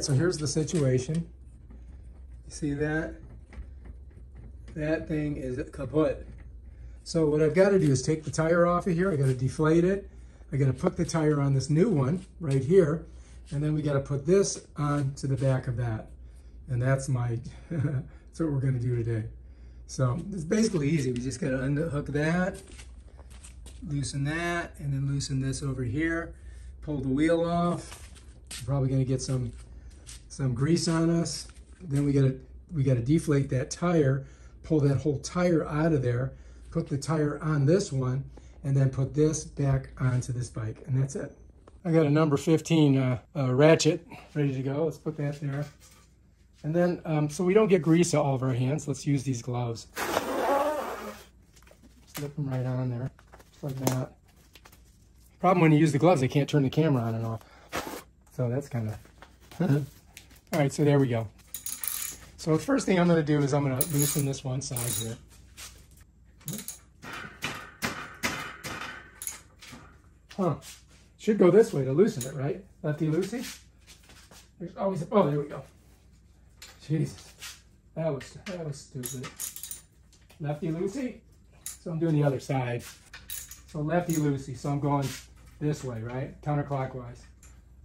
So here's the situation. You see that? That thing is kaput. So what I've got to do is take the tire off of here. I got to deflate it. I got to put the tire on this new one right here. And then we got to put this onto the back of that. And that's my, that's what we're going to do today. So it's basically easy. We just got to unhook that, loosen that, and then loosen this over here. Pull the wheel off. We're probably going to get some some grease on us. Then we got to we got to deflate that tire, pull that whole tire out of there, put the tire on this one, and then put this back onto this bike, and that's it. I got a number 15 uh, uh, ratchet ready to go. Let's put that there. And then, um, so we don't get grease all over our hands, let's use these gloves. Slip them right on there, just like that. Problem when you use the gloves, they can't turn the camera on and off. So that's kind of... All right, so there we go. So the first thing I'm going to do is I'm going to loosen this one side here. Huh. Should go this way to loosen it, right? Lefty loosey? There's always, a, oh, there we go. Jesus, that was, that was stupid. Lefty loosey? So I'm doing the other side. So lefty loosey, so I'm going this way, right? Counterclockwise.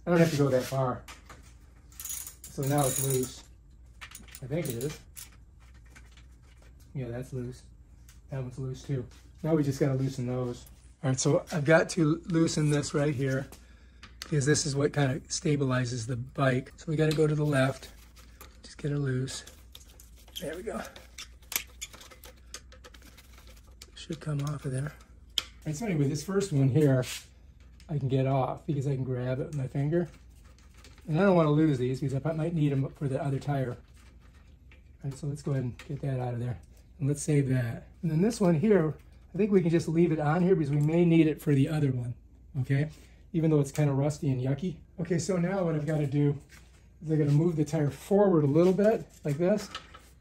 I don't have to go that far. So now it's loose. I think it is. Yeah, that's loose. That one's loose too. Now we just gotta loosen those. All right, so I've got to loosen this right here because this is what kind of stabilizes the bike. So we gotta go to the left, just get it loose. There we go. Should come off of there. All right, so anyway, this first one here, I can get off because I can grab it with my finger. And I don't want to lose these because I might need them for the other tire. All right, so let's go ahead and get that out of there. And let's save that. And then this one here, I think we can just leave it on here because we may need it for the other one, okay? Even though it's kind of rusty and yucky. Okay, so now what I've got to do is I got to move the tire forward a little bit, like this,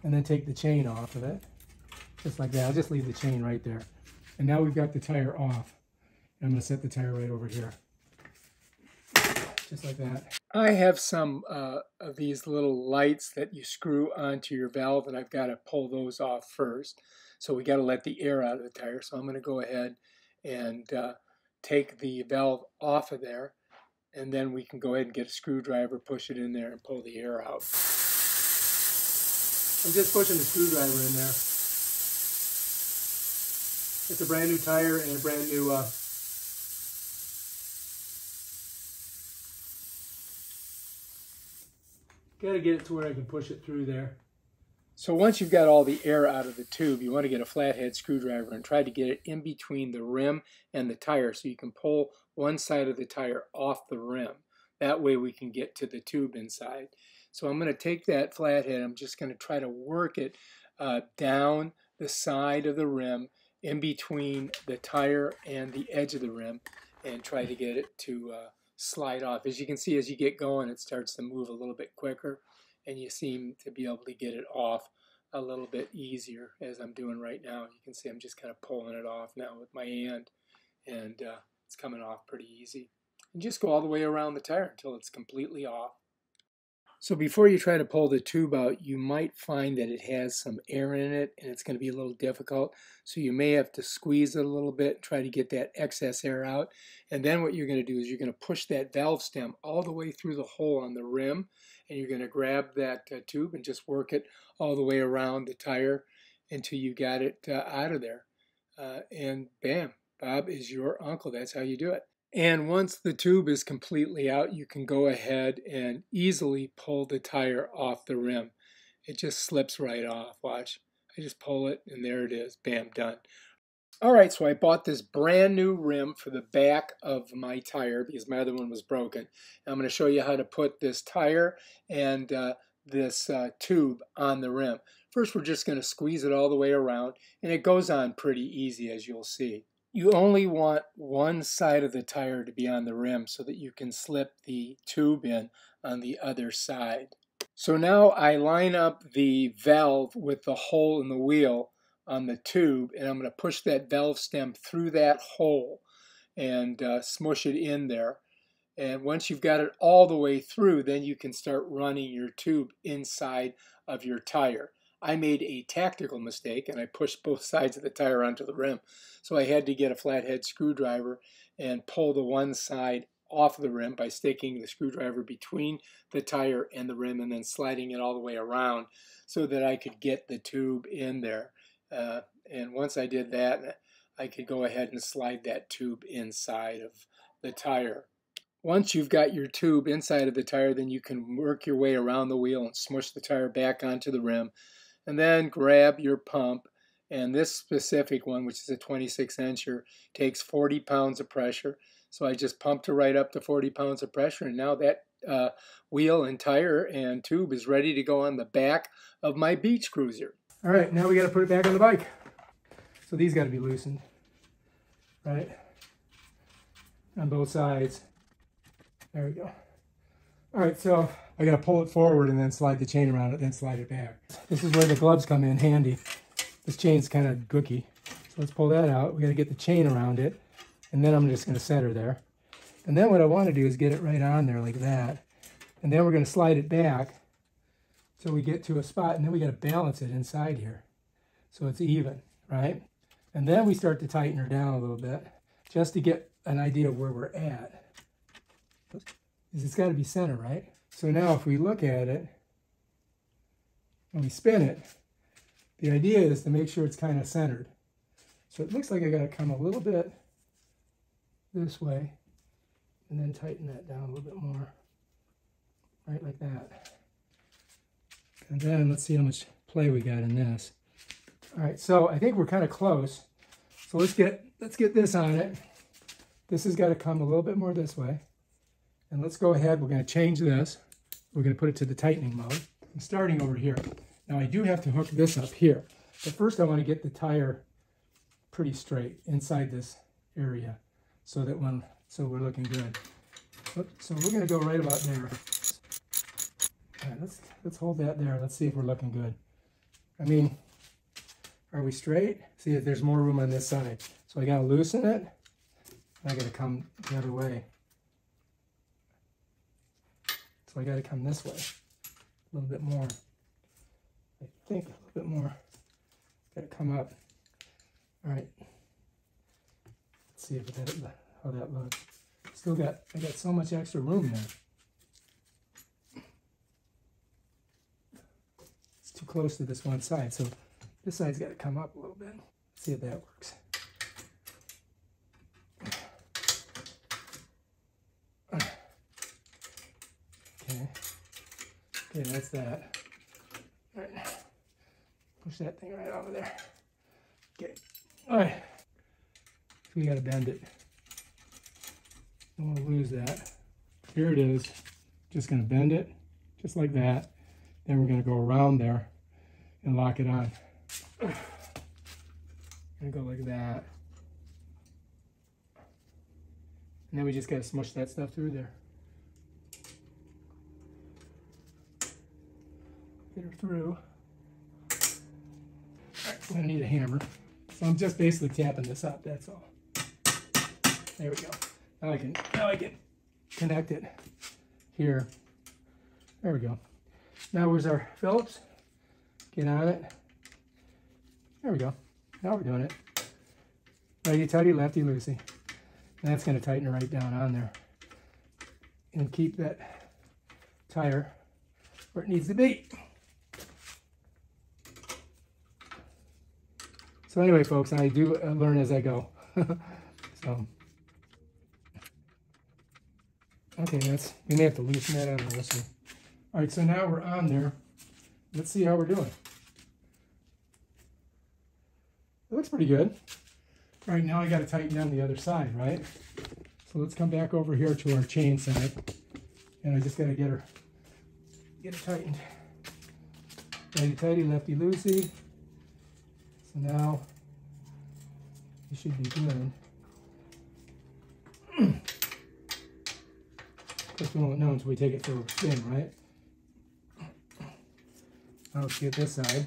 and then take the chain off of it. Just like that. I'll just leave the chain right there. And now we've got the tire off. And I'm going to set the tire right over here just like that. I have some uh, of these little lights that you screw onto your valve and I've got to pull those off first. So we got to let the air out of the tire. So I'm going to go ahead and uh, take the valve off of there and then we can go ahead and get a screwdriver, push it in there and pull the air out. I'm just pushing the screwdriver in there. It's a brand new tire and a brand new uh, Got to get it to where I can push it through there. So once you've got all the air out of the tube, you want to get a flathead screwdriver and try to get it in between the rim and the tire so you can pull one side of the tire off the rim. That way we can get to the tube inside. So I'm going to take that flathead, I'm just going to try to work it uh, down the side of the rim in between the tire and the edge of the rim and try to get it to uh, slide off. As you can see, as you get going, it starts to move a little bit quicker and you seem to be able to get it off a little bit easier as I'm doing right now. You can see I'm just kind of pulling it off now with my hand and uh, it's coming off pretty easy. And just go all the way around the tire until it's completely off. So before you try to pull the tube out, you might find that it has some air in it and it's going to be a little difficult. So you may have to squeeze it a little bit, try to get that excess air out. And then what you're going to do is you're going to push that valve stem all the way through the hole on the rim and you're going to grab that uh, tube and just work it all the way around the tire until you got it uh, out of there. Uh, and bam, Bob is your uncle. That's how you do it. And once the tube is completely out, you can go ahead and easily pull the tire off the rim. It just slips right off. Watch. I just pull it and there it is. Bam, done. All right, so I bought this brand new rim for the back of my tire because my other one was broken. I'm going to show you how to put this tire and uh, this uh, tube on the rim. First, we're just going to squeeze it all the way around, and it goes on pretty easy as you'll see you only want one side of the tire to be on the rim so that you can slip the tube in on the other side. So now I line up the valve with the hole in the wheel on the tube and I'm going to push that valve stem through that hole and uh, smush it in there And once you've got it all the way through, then you can start running your tube inside of your tire. I made a tactical mistake and I pushed both sides of the tire onto the rim. So I had to get a flathead screwdriver and pull the one side off the rim by sticking the screwdriver between the tire and the rim and then sliding it all the way around so that I could get the tube in there. Uh, and once I did that, I could go ahead and slide that tube inside of the tire. Once you've got your tube inside of the tire, then you can work your way around the wheel and smush the tire back onto the rim. And then grab your pump. And this specific one, which is a 26 incher, takes 40 pounds of pressure. So I just pumped it right up to 40 pounds of pressure. And now that uh, wheel and tire and tube is ready to go on the back of my beach cruiser. All right, now we got to put it back on the bike. So these got to be loosened, right? On both sides. There we go. All right, so I got to pull it forward and then slide the chain around it, then slide it back. This is where the gloves come in handy. This chain's kind of gooky. So let's pull that out. We got to get the chain around it, and then I'm just going to set her there. And then what I want to do is get it right on there like that. And then we're going to slide it back so we get to a spot, and then we got to balance it inside here so it's even, right? And then we start to tighten her down a little bit just to get an idea of where we're at. It's got to be center, right? So now if we look at it and we spin it, the idea is to make sure it's kind of centered. So it looks like I got to come a little bit this way and then tighten that down a little bit more, right like that. And then let's see how much play we got in this. All right, so I think we're kind of close. So let's get let's get this on it. This has got to come a little bit more this way. And let's go ahead, we're going to change this. We're going to put it to the tightening mode. I'm starting over here. Now I do have to hook this up here. But first I want to get the tire pretty straight inside this area so that when so we're looking good. So we're going to go right about there. All right, let's let's hold that there. Let's see if we're looking good. I mean, are we straight? See if there's more room on this side. So I got to loosen it. I got to come the other way. So I got to come this way a little bit more. I think a little bit more. Got to come up. All right. Let's see if that, how that looks. Still got, I got so much extra room there. It's too close to this one side, so this side's got to come up a little bit. See if that works. Okay. Okay, that's that. All right. Push that thing right over there. Okay. All right. We got to bend it. Don't want to lose that. Here it is. Just to bend it just like that. Then we're going to go around there and lock it on. And go like that. And then we just got to smush that stuff through there. Get her through. All right, gonna need a hammer. So I'm just basically tapping this up, that's all. There we go. Now I can, now I can connect it here. There we go. Now where's our Phillips? Get on it. There we go. Now we're doing it. Righty tighty, lefty loosey. That's going to tighten right down on there. And keep that tire where it needs to be. So anyway, folks, I do learn as I go. so, okay, that's, we may have to loosen that out of this one. All right, so now we're on there. Let's see how we're doing. It looks pretty good. All right, now I got to tighten down the other side, right? So let's come back over here to our chain side. And I just got to get her, get it tightened. Righty tighty, lefty loosey now you should be good. we won't know until we take it through a spin, right? Now let's get this side.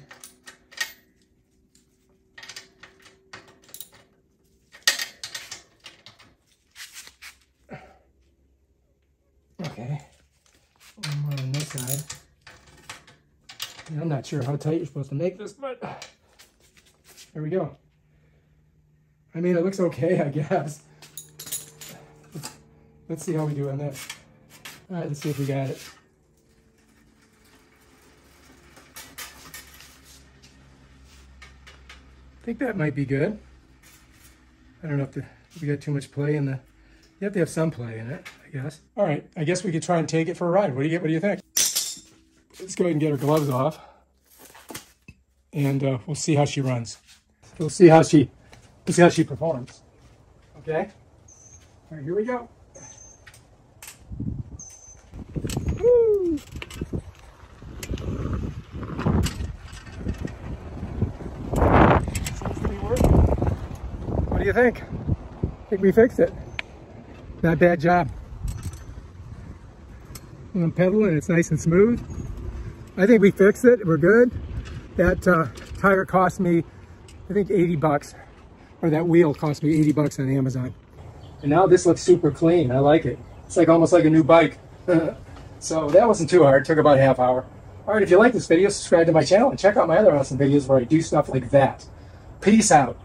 Okay, one more on this side. I'm not sure how tight you're supposed to make this, but there we go. I mean, it looks okay, I guess. Let's see how we do on this. All right, let's see if we got it. I think that might be good. I don't know if, the, if we got too much play in the, you have to have some play in it, I guess. All right, I guess we could try and take it for a ride. What do you get? What do you think? Let's go ahead and get her gloves off. And uh, we'll see how she runs. We'll see how she, we'll see how she performs. Okay? All right, here we go. Woo! What do you think? I think we fixed it. Not bad job. I'm pedaling, it's nice and smooth. I think we fixed it, we're good. That uh, tire cost me, I think 80 bucks, or that wheel cost me 80 bucks on Amazon. And now this looks super clean, I like it. It's like almost like a new bike. so that wasn't too hard, it took about a half hour. All right, if you like this video, subscribe to my channel and check out my other awesome videos where I do stuff like that. Peace out.